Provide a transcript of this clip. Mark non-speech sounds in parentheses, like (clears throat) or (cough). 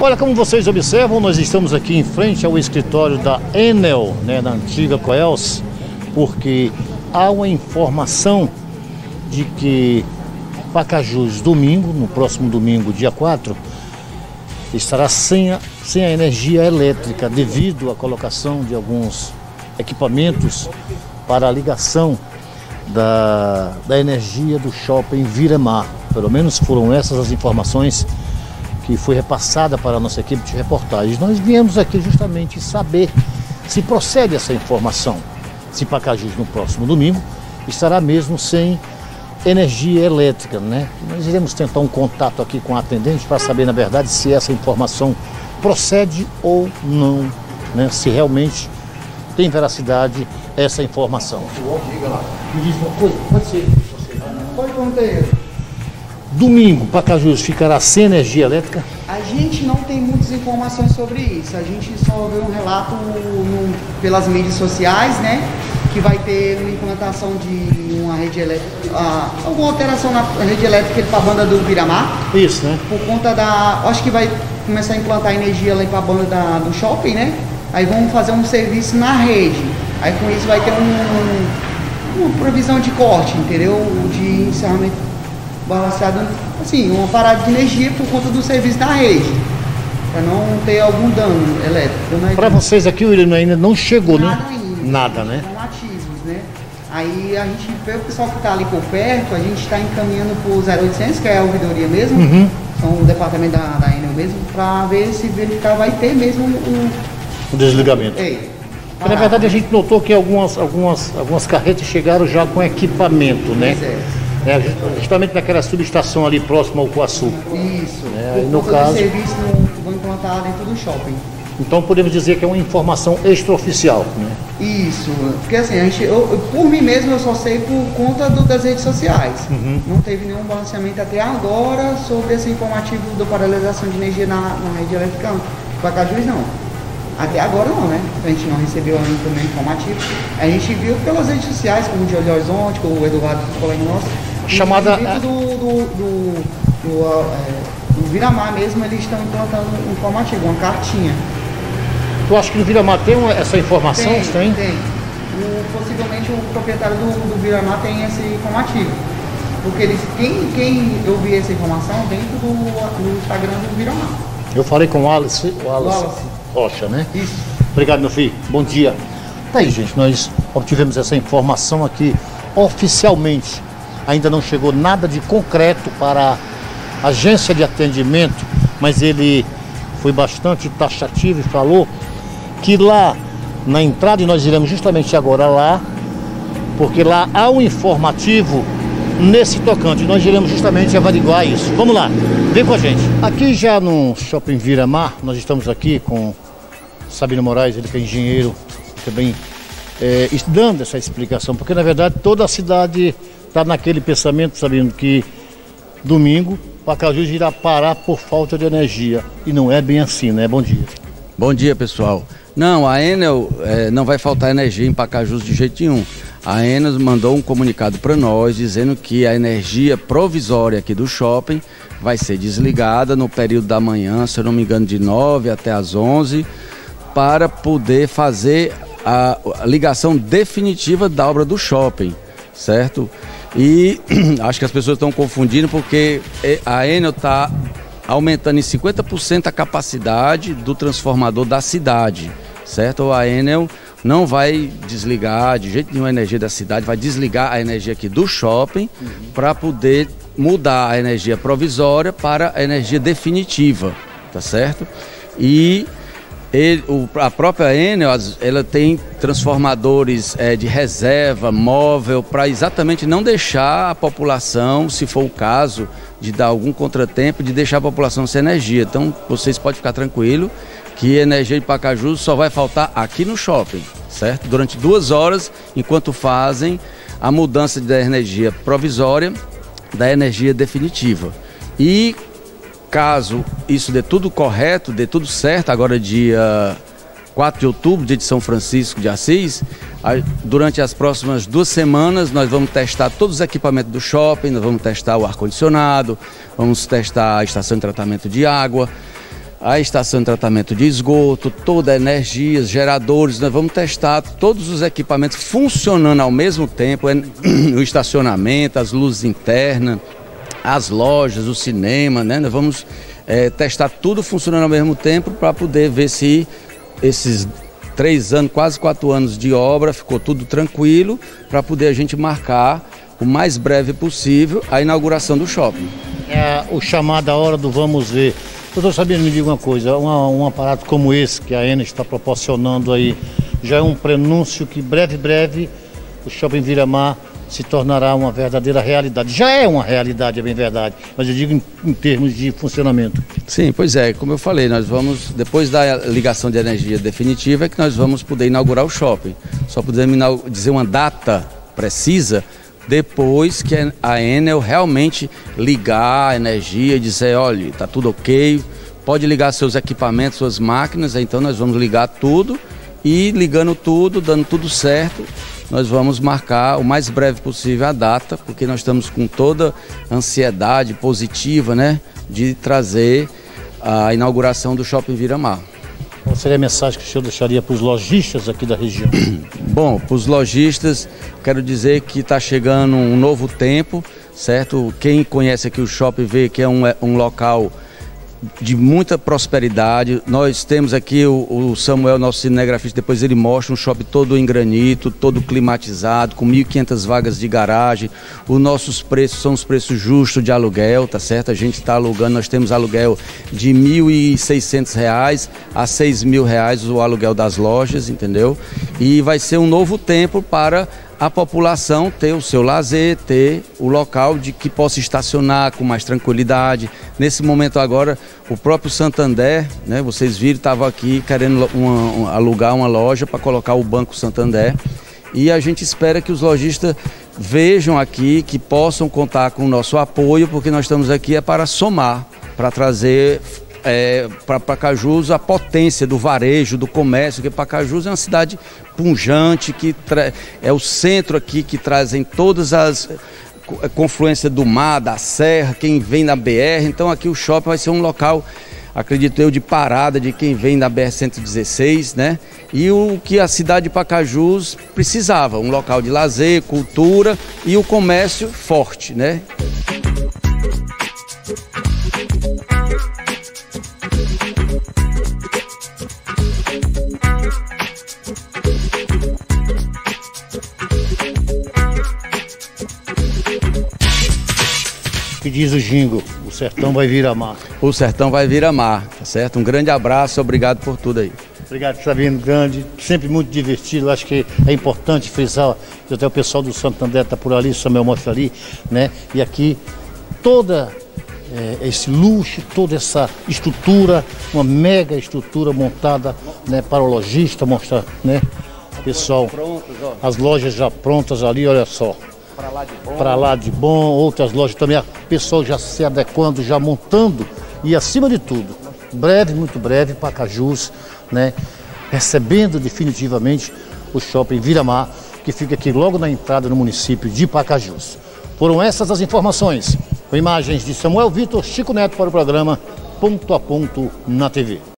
Olha, como vocês observam, nós estamos aqui em frente ao escritório da Enel, né, da antiga Coels, porque há uma informação de que Pacajus, domingo, no próximo domingo, dia 4, estará sem a, sem a energia elétrica devido à colocação de alguns equipamentos para a ligação da, da energia do shopping Viramar. Pelo menos foram essas as informações que foi repassada para a nossa equipe de reportagens. Nós viemos aqui justamente saber se procede essa informação. Se Pacajus no próximo domingo estará mesmo sem energia elétrica, né? Nós iremos tentar um contato aqui com a atendente para saber, na verdade, se essa informação procede ou não, né? Se realmente tem veracidade essa informação. Me diz uma coisa, pode ser. Pode perguntar Domingo, Pacajus ficará sem energia elétrica? A gente não tem muitas informações sobre isso. A gente só vê um relato no, pelas mídias sociais, né? Que vai ter uma implantação de uma rede elétrica, ah, alguma alteração na rede elétrica para a banda do Viramar. Isso, né? Por conta da. Acho que vai começar a implantar energia lá para a banda da, do shopping, né? Aí vamos fazer um serviço na rede. Aí com isso vai ter um, uma provisão de corte, entendeu? De encerramento balanceado, assim, uma parada de energia por conta do serviço da rede. Para não ter algum dano elétrico. Para vocês aqui o Irene ainda não chegou, Nada né? ainda. Nada, né? São né? Aí a gente, pelo pessoal que está ali por perto, a gente está encaminhando para o 0800, que é a ouvidoria mesmo, Uhum. são o departamento da, da Enel mesmo, para ver se verificar vai ter mesmo um. O desligamento. Porque, na verdade a gente notou que algumas, algumas, algumas carretas chegaram já com equipamento, né? Pois é. É, justamente naquela subestação ali próxima ao Coaçu. Isso. É, no conta caso- serviço que vão implantar dentro do shopping. Então podemos dizer que é uma informação extraoficial, né? Isso, porque assim, a gente, eu, eu- por mim mesmo eu só sei por conta do- das redes sociais. Uhum. Não teve nenhum balanceamento até agora sobre esse informativo da paralisação de energia na, na rede elétrica Pacajus, não. Até agora não, né? A gente não recebeu ainda também informativo. A gente viu pelas redes sociais, como o Olho Horizonte, com o Eduardo, colega nosso. Chamada- Dentro do, do, do, é, do Viramar mesmo, eles estão implantando um informativo, uma cartinha. Tu acha que no Viramar tem essa informação? Tem, Tem? tem. O- possivelmente o proprietário do, do Viramar tem esse informativo. Porque eles, quem, quem eu vi essa informação dentro do, do Instagram do Viramar. Eu falei com o Alice, o Alice Wallace. Rocha, né? Isso. Obrigado, meu filho. Bom dia. Tá aí, gente. Nós obtivemos essa informação aqui oficialmente. Ainda não chegou nada de concreto para a agência de atendimento, mas ele foi bastante taxativo e falou que lá na entrada, e nós iremos justamente agora lá, porque lá há um informativo nesse tocante. Nós iremos justamente averiguar isso. Vamos lá, vem com a gente. Aqui já no Shopping Viramar, nós estamos aqui com Sabino Moraes, ele que é engenheiro, também é, dando essa explicação, porque na verdade toda a cidade está naquele pensamento, sabendo que domingo Pacajus irá parar por falta de energia. E não é bem assim, né? Bom dia. Bom dia, pessoal. Não, a Enel eh, não vai faltar energia em Pacajus de jeito nenhum. A Enel mandou um comunicado para nós dizendo que a energia provisória aqui do shopping vai ser desligada no período da manhã, se eu não me engano, de 9 até as 11, para poder fazer a ligação definitiva da obra do shopping, certo? E (clears throat) acho que as pessoas estão confundindo porque eh, a Enel está aumentando em 50% a capacidade do transformador da cidade, certo? A Enel não vai desligar de jeito nenhum a energia da cidade, vai desligar a energia aqui do shopping para poder mudar a energia provisória para a energia definitiva, tá certo? E ele- o- a própria Enel, ela tem transformadores eh, de reserva, móvel, para exatamente não deixar a população, se for o caso, de dar algum contratempo, de deixar a população sem energia. Então, vocês podem ficar tranquilo que energia de Pacajus só vai faltar aqui no shopping, certo? Durante duas horas, enquanto fazem a mudança da energia provisória da energia definitiva. E caso isso dê tudo correto, dê tudo certo, agora dia 4 de outubro, dia de São Francisco de Assis, durante as próximas duas semanas nós vamos testar todos os equipamentos do shopping, nós vamos testar o ar-condicionado, vamos testar a estação de tratamento de água, a estação de tratamento de esgoto, toda a energia, geradores, nós vamos testar todos os equipamentos funcionando ao mesmo tempo, é, (clears throat) o estacionamento, as luzes internas, as lojas, o cinema, né? Nós vamos é, testar tudo funcionando ao mesmo tempo para poder ver se esses três anos, quase quatro anos de obra, ficou tudo tranquilo para poder a gente marcar o mais breve possível a inauguração do shopping. É o chamado a hora do vamos ver. Doutor Sabino, me diga uma coisa, um aparato como esse que a ENA está proporcionando aí, já é um prenúncio que breve, breve, o Shopping Viramar se tornará uma verdadeira realidade. Já é uma realidade, é bem verdade, mas eu digo em, em, termos de funcionamento. Sim, pois é, como eu falei, nós vamos, depois da ligação de energia definitiva, é que nós vamos poder inaugurar o shopping. Só podemos dizer uma data precisa depois que a Enel realmente ligar a energia e dizer, olha, está tudo ok, pode ligar seus equipamentos, suas máquinas, então nós vamos ligar tudo e ligando tudo, dando tudo certo, nós vamos marcar o mais breve possível a data, porque nós estamos com toda ansiedade positiva, né, de trazer a inauguração do Shopping Viramar. Qual seria a mensagem que o senhor deixaria para os lojistas aqui da região? (clears throat) Bom, para os lojistas, quero dizer que está chegando um novo tempo, certo? Quem conhece aqui o shopping vê que é um, é um local de muita prosperidade. Nós temos aqui o, o, Samuel, nosso cinegrafista, depois ele mostra um shopping todo em granito, todo climatizado, com 1.500 vagas de garagem. Os nossos preços são os preços justos de aluguel, tá certo? A gente está alugando, nós temos aluguel de R$ 1.600 a R$ 6.000 o aluguel das lojas, entendeu? E vai ser um novo tempo para a população ter o seu lazer, ter o local de que possa estacionar com mais tranquilidade. Nesse momento agora, o próprio Santander, né, vocês viram, estava aqui querendo uma, uma, alugar uma loja para colocar o Banco Santander. E a gente espera que os lojistas vejam aqui, que possam contar com o nosso apoio, porque nós estamos aqui é para somar, para trazer é, para Pacajus a potência do varejo, do comércio, que Pacajus é uma cidade punjante, que é o centro aqui que trazem todas as é, confluências do mar, da serra, quem vem na BR. Então aqui o shopping vai ser um local, acredito eu, de parada de quem vem na BR-116, né? E o que a cidade de Pacajus precisava, um local de lazer, cultura e o comércio forte, né? Diz o jingo, o sertão vai vir a mar. O sertão vai vir a mar, tá certo? Um grande abraço, obrigado por tudo aí. Obrigado, Sabino Grande, sempre muito divertido, acho que é importante frisar, até o pessoal do Santander está por ali, o Samuel mostra ali, né? E aqui toda é, esse luxo, toda essa estrutura, uma mega estrutura montada né, para o lojista, mostrar, né? Pessoal, as lojas já prontas ali, olha só. Para lá de bom. Para lá de bom, outras lojas também, o pessoal já se adequando, já montando e acima de tudo, breve, muito breve, Pacajus, né? Recebendo definitivamente o shopping Viramar, que fica aqui logo na entrada no município de Pacajus. Foram essas as informações, com imagens de Samuel Vitor Chico Neto para o programa Ponto a Ponto na TV.